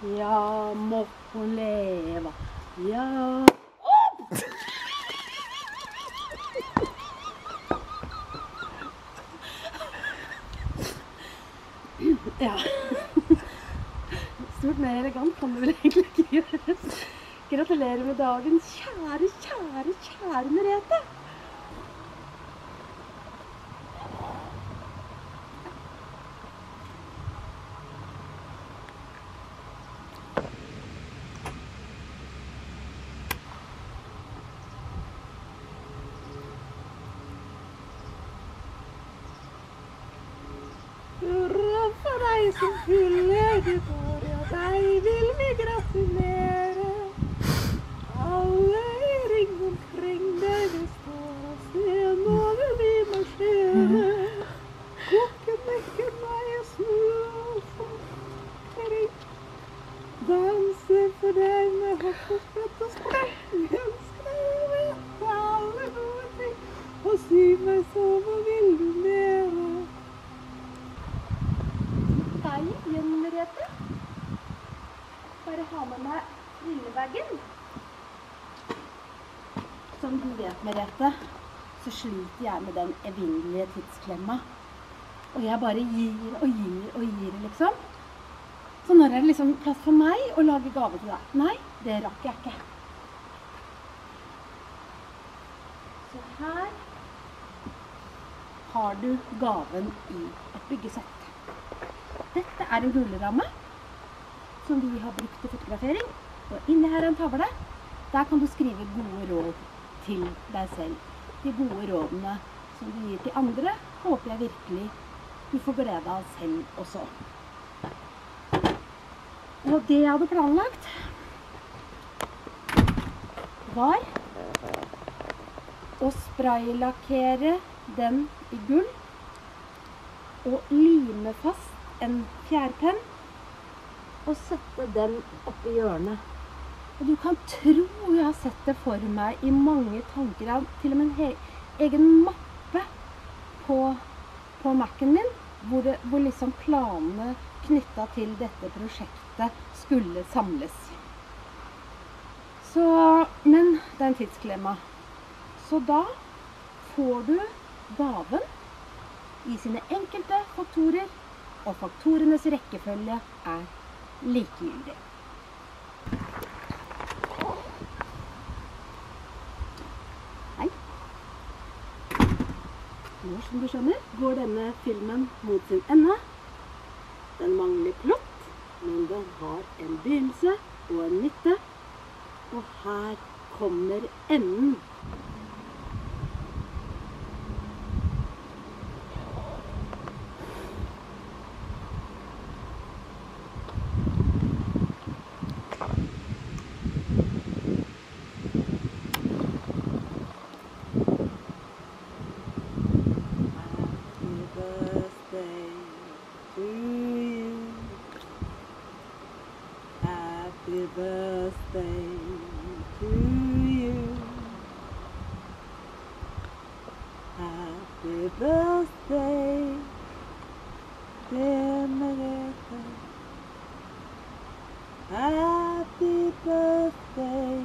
Ja, hun leva. Ja Ja. Stort mer elegant kan det vel egentlig ikke gjøres. Gratulerer med dagen, kjære, kjære, kjære Merete. Hurra for deg som fyller ditt år, ja, deg vil vi gratulere. Alle i ring omkring deg vi står og se, nå vil vi marsjere. Kokken, vekker meg og snu omkring. Danse for deg med hopp og sprett og spreng. Ønsker alle gode ting, og si meg så, hva vil du mere? deg igjen, Merete. Bare meg. Som du vet, Merete, så sliter jeg med den evinnelige tidsklemma. Og jeg bare gir og gir og gir, liksom. Så når er det liksom plass for meg å lage gave til deg? Nei, det rakk jeg ikke. Så her har du gaven i et byggesett. Dette er en rulleramme som vi har brukt til fotografering. Og inni her er en tavle. Der kan du skrive gode råd til deg selv. De gode rådene som du gir til andre, håper jeg virkelig du får glede av selv også. Og det jeg hadde planlagt, var å spraylakkere den i gull og lime fast en fjærpenn og sette den oppi hjørnet. Og du kan tro jeg har sett det for meg i mange tanker. Jeg til og med en egen mappe på, på Mac-en min hvor, det, hvor liksom planene knytta til dette prosjektet skulle samles. Så Men det er en tidsklemma. Så da får du gaven i sine enkelte faktorer og faktorenes rekkefølge er likegyldig. Hei. Nå, som du skjønner, går denne filmen mot sin ende. Den mangler plott, men den har en begynnelse og en midte. Og her kommer enden. Birthday to you. Happy birthday, dear Marita. Happy birthday